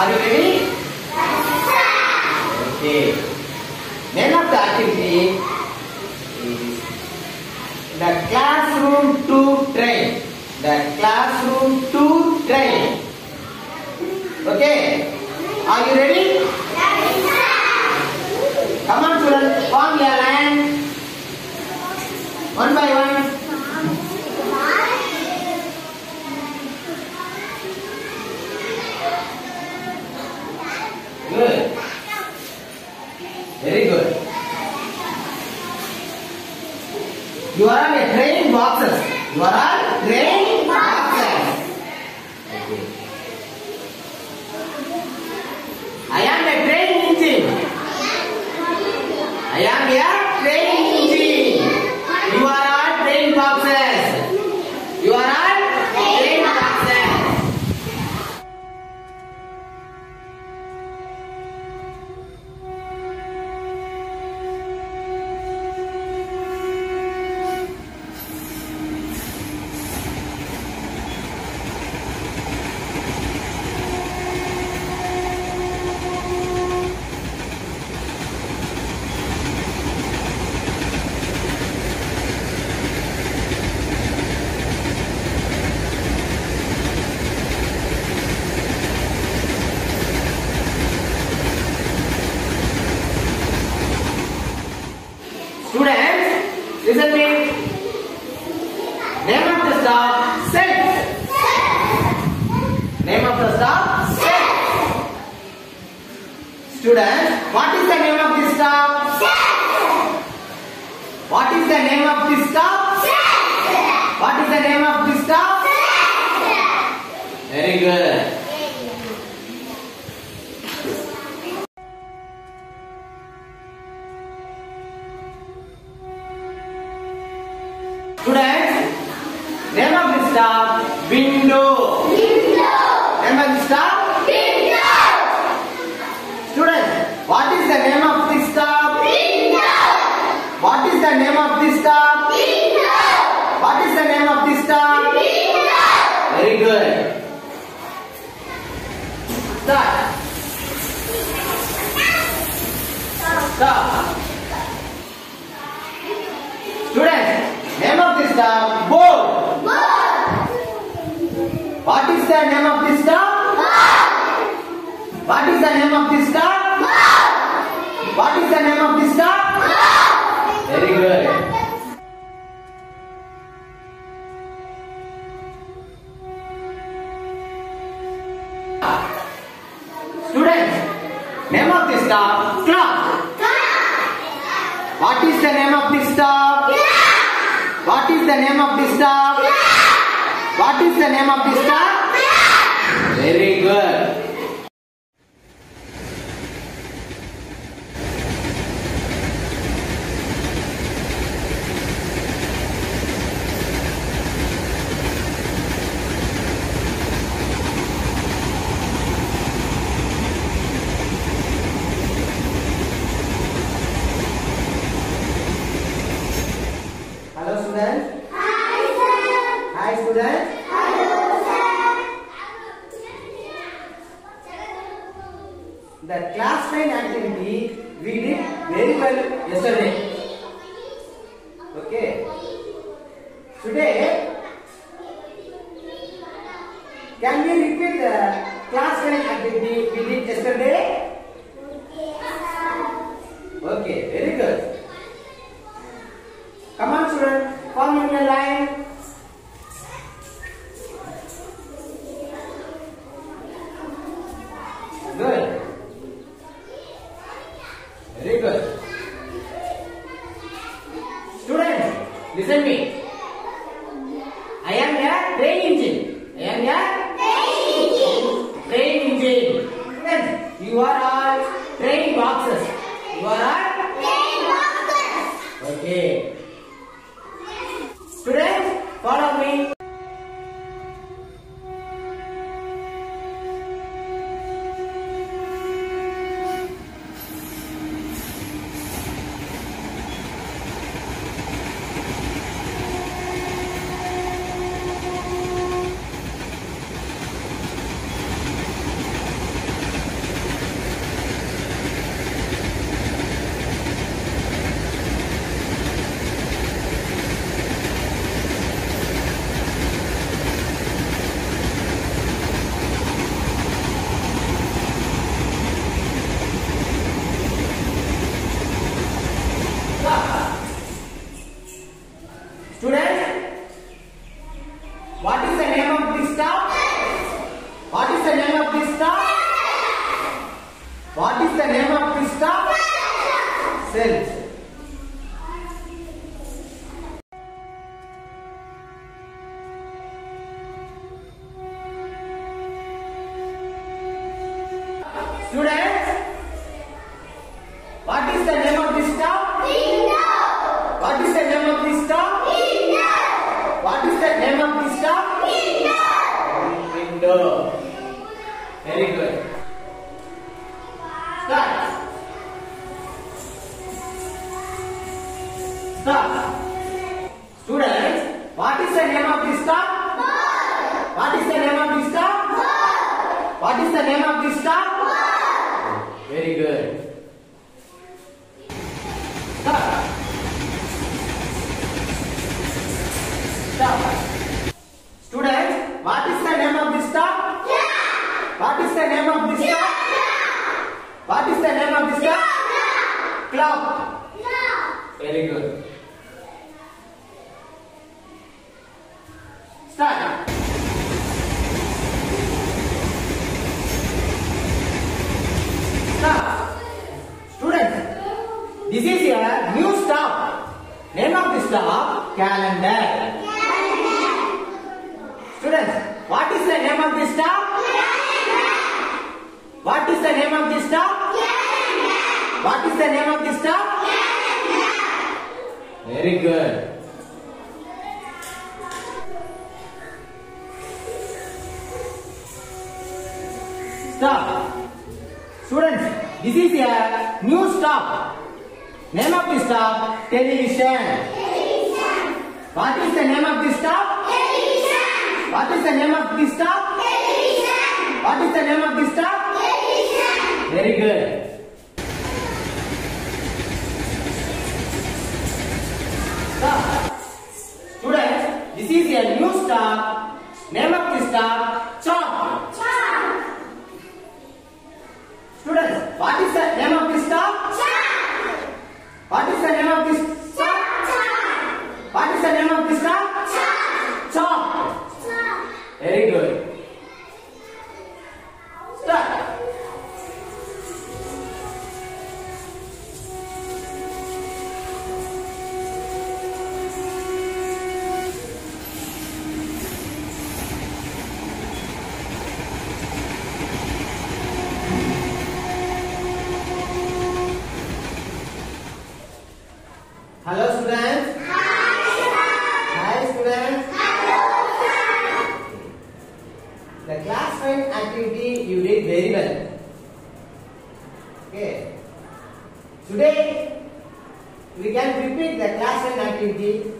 Are you ready? Okay. Name of the activity is the classroom tour train. The classroom tour train. Okay. Are you ready? Come on, children, form your line. One by one. Good. Very good. You are on a train boxes. You are on train boxes. Okay. I am a train engine. I am a train engine. You are all train boxes. You are all train boxes. Students, listen me. Name of the stop, self. Name of the stop, self. Students, what is the name of this stop? What is the name of this stop? What is the name of this stop? Very good. Stop. Students, name of this stop, board. What is the name of this stop? What is the name of this stop? What is the name of this stop? Very good. Students, name of this stop, clock. What is the name of this stop? What is the name of this stop? What is the name of this stop? Very good. we, we did yesterday Start. Stop. Students, this is a new stop. Name of the stop, calendar. calendar. Students, what is the name of the stop? Calendar. What is the name of this stop? Calendar. What is the name of this stop? Very good. This is a new stop. Name of this stop, television. television. What is the name of this stop? Television. What is the name of this stop? Television. What is the name of this stop? Television. Very good. aprender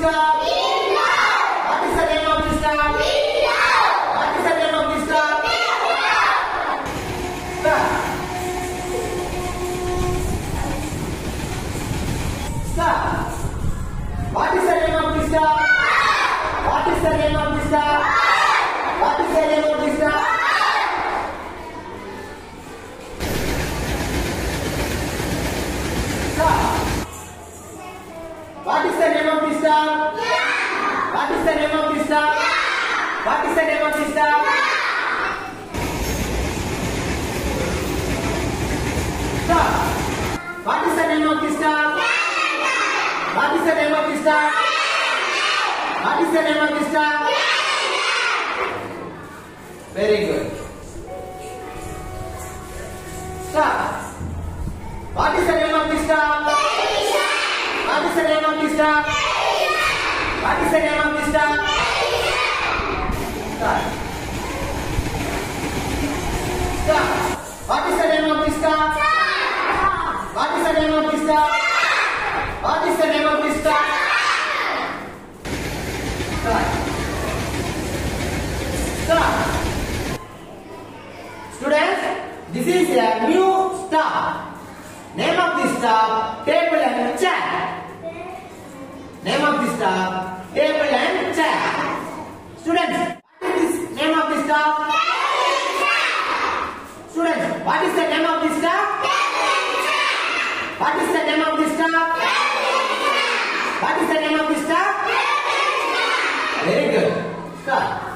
God Very good. Stop. What is the name of the staff? What is the name of the staff? What is the name of? Stop. Stop. What is the name of staff? What is the name of staff? What is the name of staff? A new staff. Name of the staff, table and chair. Name of the staff, table and chair. Students, what is this name of the staff? Students, what is the name of the staff? What is the name of the staff? What is the name of the staff? Very good. Start.